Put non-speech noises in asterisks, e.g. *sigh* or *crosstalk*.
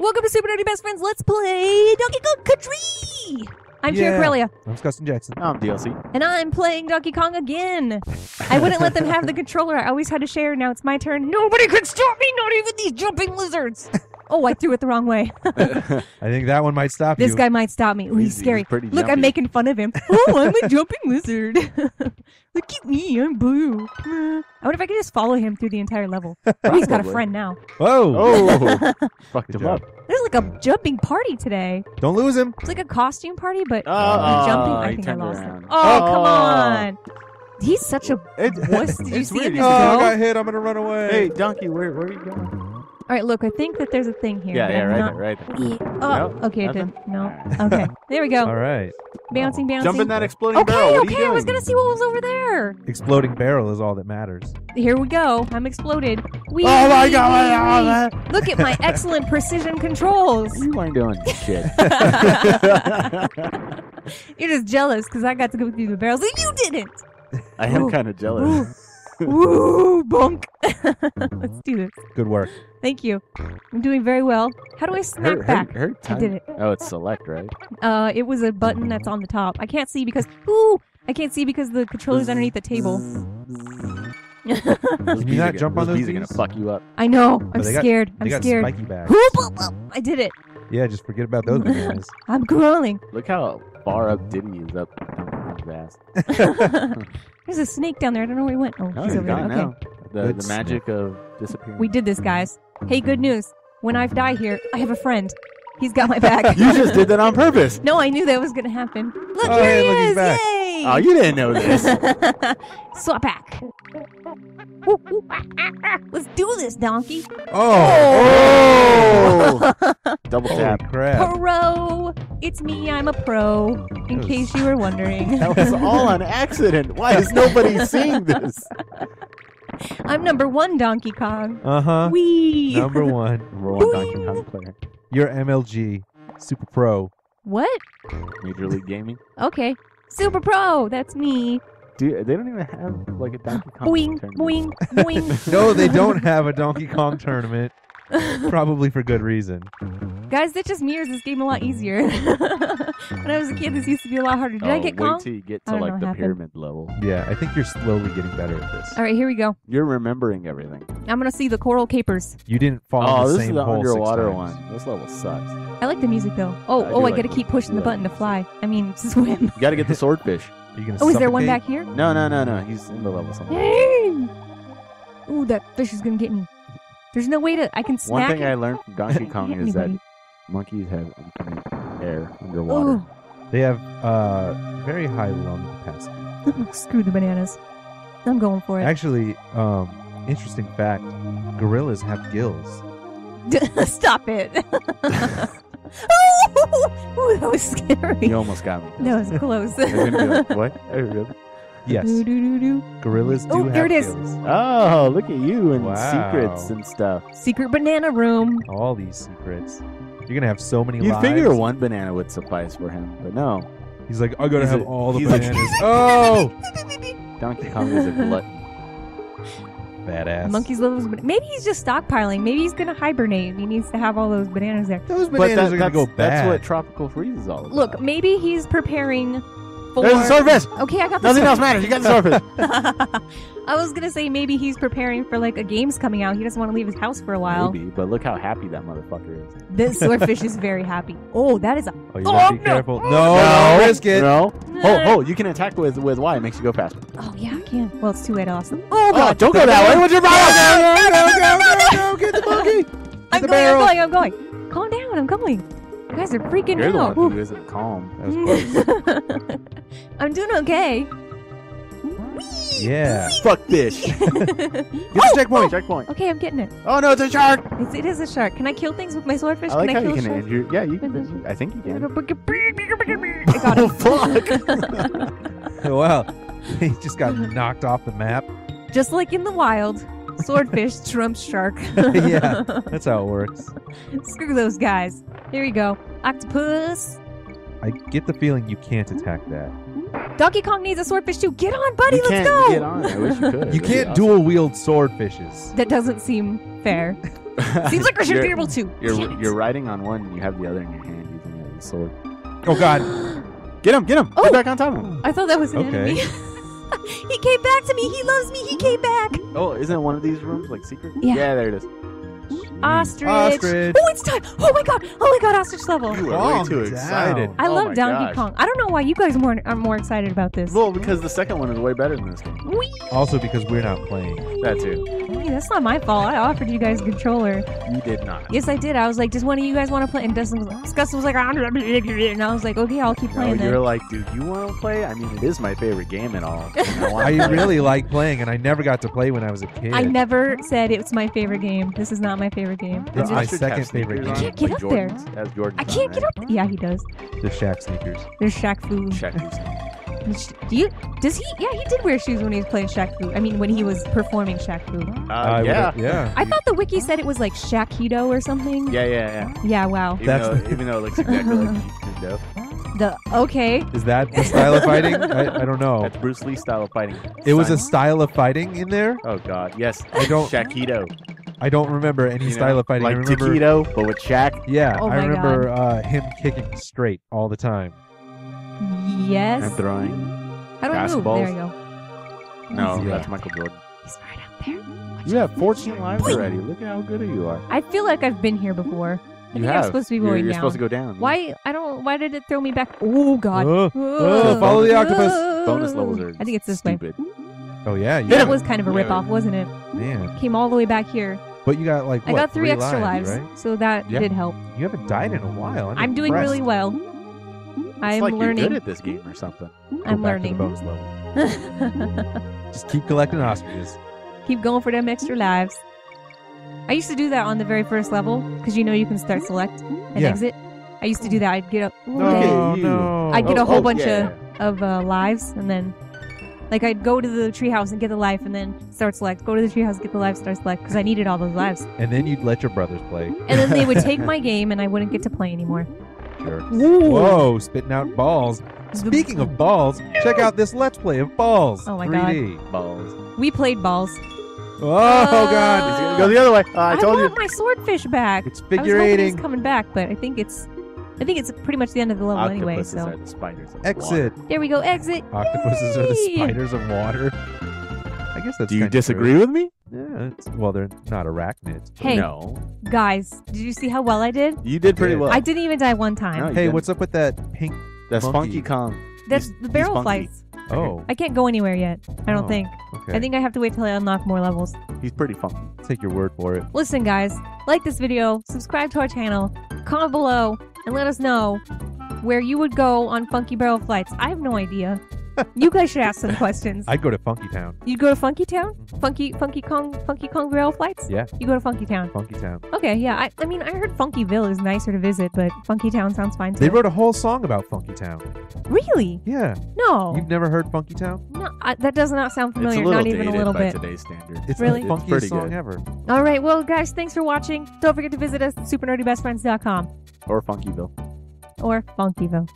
Welcome to Super Nerdy Best Friends. Let's play Donkey Kong Country. I'm Chair Yeah. Corellia, I'm Skustin Jackson. I'm DLC. and I'm playing Donkey Kong again. I wouldn't let them have the controller. I always had to share. Now it's my turn. Nobody can stop me, not even these jumping lizards. *laughs* Oh, I threw it the wrong way. *laughs* I think that one might stop you. this you. guy might stop me. Ooh, he's He's- he's scary. pretty Look, I'm jumpy. making fun of him. *laughs* Oh, I'm a jumping lizard. *laughs* Look at me, I'm blue. Uh, I wonder if I could just follow him through the entire level. Oh, he's got a Probably. friend now. Whoa! Oh, fucked Good him up. There's like a jumping party today. Don't lose him. It's like a costume party, but Oh, jumping. he I think I turned lost around. it. Oh, come Oh. on. He's such a It, wuss. Did you it's see him just Oh, I go? got hit. I'm gonna run away. Hey, donkey, where where are you going? All right, look. I think that there's a thing here. Yeah, but yeah, I'm right not- there, right there. Yeah. Oh, Nope, okay, it nothing? didn't. No. Okay, there we go. All right. Bouncing, bouncing. Jump in that exploding Okay, barrel. What okay. are I was gonna see what was over there. Exploding barrel is all that matters. Here we go. I'm exploded. Wee, Oh my god! wee, wee. Look at my excellent *laughs* precision controls. You weren't doing shit. *laughs* You're just jealous because I got to go through the barrels and you didn't. I am kind of jealous. Woo, bonk. *laughs* Let's do this. Good work. Thank you. I'm doing very well. How do I snap Her, back? her, her I did it. Oh, it's select, right? Uh, it was a button that's on the top. I can't see because ooh, I can't see because the controller's underneath the table. Can you not jump on those bees are gonna fuck you up. I know. I'm they got- scared. They I'm got scared. spiky bags. Whoop, whoop, whoop. I did it. Yeah, just forget about those *laughs* bananas. I'm crawling. Look how far up Diddy is up Donkey ass. *laughs* There's a snake down there. I don't know where he went. Oh, Oh, he's he's over there. gone Okay. now. The, Good the magic of disappearing. We did this, guys. Hey, good news. When I die here, I have a friend. He's got my back. you just did that on purpose. *laughs* no, I knew that was gonna happen. Look, Oh, here hey, he look, is! back. Yay! Oh, you didn't know this. *laughs* Swap back. Woo, woo, ah, ah, ah. Let's do this, donkey. Oh! oh! *laughs* Double Holy tap. crap! Pro. It's me. I'm a pro. In was- case you were wondering, That was all on accident. Why is nobody seeing this? I'm number one Donkey Kong. Uh huh. Wee. Number one. Number one Donkey Kong player. You're MLG, Super Pro. What? Major League Gaming. Okay. Super Pro. That's me. Dude, they don't even have like a Donkey Kong Boing, tournament. boing, boing. *laughs* No, they don't *laughs* have a Donkey Kong tournament. *laughs* Probably for good reason. Mm-hmm. Guys, that just mirrors this game a lot mm-hmm. easier. *laughs* when I was a kid, this used to be a lot harder. Did I Oh, get wait Kong? till you get I to don't know like what the happened. pyramid level. Yeah, I think you're slowly getting better at this. All right, here we go. You're remembering everything. I'm gonna see the coral capers. You didn't fall oh, in Oh, the this is same the hole six underwater times. one. This level sucks. I like the music though. Oh, I oh, I like gotta the- keep pushing the yeah. button to fly. I mean, *laughs* swim. You got to get the swordfish. *laughs* Are you gonna Oh, is there one suffocate? back here? No, no, no, no. He's in the level somewhere. Ooh, that fish is gonna get me. There's no way to. I can One snack thing it. I learned from Donkey Kong Hit is that anybody. Monkeys have infinite air underwater. Ooh, They have uh, very high lung capacity. screw the bananas. I'm going for it. Actually, um, interesting fact: gorillas have gills. *laughs* Stop it. *laughs* *laughs* Ooh, that was scary. You almost got me. That was close. I was gonna be like, what? Really? Yes, Do, do, do, do. gorillas do Oh, have there it is. gills. Oh, look at you and Wow. secrets and stuff. Secret banana room. All these secrets. You're gonna have so many You'd lives. figure one banana would suffice for him, but no. He's like, I gotta He's have a- all the he's like- bananas. *laughs* oh, Donkey Kong is a glutton. badass. Monkeys love those. Ban- Maybe he's just stockpiling. Maybe he's gonna hibernate. He needs to have all those bananas there. Those bananas that, are gonna that's, go that's what tropical freeze is all about. Look, maybe he's preparing for. there's a swordfish. Okay, I got the Nothing else matters. You got the swordfish. *laughs* I was gonna say maybe he's preparing for like a game's coming out. He doesn't want to leave his house for a while. Maybe, but look how happy that motherfucker is. This swordfish is very happy. Oh, that is a. Oh, you Oh, gotta be no. careful. Oh, no, don't risk it. No. Oh, oh, you can attack with with Y. It makes you go faster. Oh yeah, I can. Well, it's too late. I lost them. Oh Oh, god. don't go that way. What's your problem? Go, go, go, go, get the monkey. I'm the going. barrel. I'm going. I'm going. Calm down. I'm going. You guys are freaking You're the out. one who isn't calm. That. Mm. *laughs* I'm doing okay. Yeah. Fuck fish. *laughs* Get the checkpoint. Oh, oh. Checkpoint. Okay, I'm getting it. Oh no, it's a shark. It's, it is a shark. Can I kill things with my swordfish? I like can how I kill you can sharks? injure. Yeah, you can. I think you can. *laughs* I got Oh fuck! wow. He just got knocked off the map. Just like in the wild, swordfish trumps shark. Yeah. That's how it works. Screw those guys. Here you go. Octopus. I get the feeling you can't attack that. Donkey Kong needs a swordfish too. Get on, buddy. you let's can't go. get on. I wish you *laughs* could. You can't awesome. dual wield swordfishes. That doesn't seem fair. *laughs* Seems like I should You're- be able to. You're you're riding on one. and You have the other in your hand using it as a sword. Oh God. *gasps* Get him! Get him! Oh. Get back on top of him! I thought that was an Okay. enemy. *laughs* he came back to me. He loves me. He came back. Oh, isn't one of these rooms like secret? Yeah. Yeah, there it is. Ostrich. Ostrich. Oh, it's time. Oh my god. Oh my god, ostrich level. You Calm are way too down. excited. I Oh love my Donkey gosh. Kong. I don't know why you guys more are more excited about this. Well, because the second one is way better than this one. Whee! Also because we're not playing. That too. Hey, that's not my fault. I offered you guys a controller. You did not. Yes, I did. I was like, does one of you guys want to play? And Dustin was like, Dustin was like, "Ah, blah, blah, blah, blah," and I was like, okay, I'll keep No, playing you're then. like, dude, you want to play? I mean, it is my favorite game and all. I, *laughs* I really like playing, and I never got to play when I was a kid. I never said it was my favorite game. This is not my favorite game. It's my second favorite game. I can't get like up there. Jordans. Jordan. I can't get up. Yeah, he does. The Shaq sneakers. There's Shaq Fu. Shaq Fu. Do you? Does he? Yeah, he did wear shoes when he was playing Shaq Fu. I mean, when he was performing Shaq Fu. Uh, I yeah. yeah. I thought the wiki said it was like Shakido or something. Yeah, yeah, yeah. Yeah. Wow. Even, That's though, the- even though it looks exactly like Jeet Do. The okay. Is that the style of fighting? I, I don't know. That's Bruce Lee style of fighting. It was a style of fighting in there. Oh God, yes. I don't. Shakido. I don't remember any you style know, of fighting. I Like remember. taquito, but with Shaq. Yeah, Oh I remember uh, him kicking straight all the time. Yes. And throwing. How do I move? basketballs. There you go. No, Yeah. that's Michael Jordan. He's right up there. You have 14 lives already. Look at how good you are. I feel like I've been here before. I You think have. I'm supposed to be You're- going You're, down. supposed to go down. Why? I don't. Why did it throw me back? Oh God. Oh, Oh, follow the octopus. Bonus levels are I think it's this way. Oh yeah, That was kind of a Yeah. rip off, wasn't it? man. Came all the way back here. But you got like I what, got three, extra lives, lives, right? so that Yeah. did help. You haven't died in a while. I'm, I'm doing really well. It's I'm like you're learning. good at this game or something. Go I'm back to the learning. bonus level. *laughs* Just keep collecting ostriches. Keep going for them extra lives. I used to do that on the very first level because you know you can start select and Yeah. exit. I used to do that. I'd get up. Look No, at you. no. I'd get Oh, a whole oh, bunch yeah. of uh, lives and then. Like I'd go to the treehouse and get the life, and then start select. Go to the treehouse, get the life, start select, because I needed all those lives. And then you'd let your brothers play. And then they would take my *laughs* game, and I wouldn't get to play anymore. Sure. Whoa, spitting out balls. Speaking of balls, check out this Let's Play of Balls. Oh my God. 3D. Balls. We played balls. Oh, Uh, God. It's gonna go the other way. Uh, I told you. want my swordfish back. It's I was figure hoping eighting. it's coming back, but I think it's, I think it's pretty much the end of the level anyway. Octopuses So are the spiders. of Exit. there we go. Exit. Octopuses are the Yay. spiders of water. I guess that's Do you kinda disagree true. with me? Yeah, it's, well, they're not arachnids. Hey, No. guys, did you see how well I did? You did pretty did. well. I didn't even die one time. No, you Hey, didn't. what's up with that pink? That's monkey? Funky Kong. That's he's- the he's barrel funky. flights. Oh, I can't go anywhere yet. I don't Oh, think. okay. I think I have to wait till I unlock more levels. He's pretty funky. take your word for it. Listen, guys, like this video, subscribe to our channel, comment below, and let us know where you would go on Funky Barrel Flights. I have no idea. you guys should ask some *laughs* questions. I'd go to Funky Town. You'd go to Funky Town? Mm-hmm. Funky Funky Kong Funky Kong Barrel Flights? Yeah. You go to Funky Town. Funky Town. Okay, yeah. I, I mean, I heard Funkyville is nicer to visit, but Funky Town sounds fine too. They wrote a whole song about Funky Town. really? Yeah. No. You've never heard Funky Town? no I, that does not sound It's a familiar. little Not even a little by bit. today's standards. It's Really? the It's pretty funkiest song good. ever. All right. Well, guys, thanks for watching. Don't forget to visit us at supernerdybestfriends.com Or Funkyville. or Funkyville.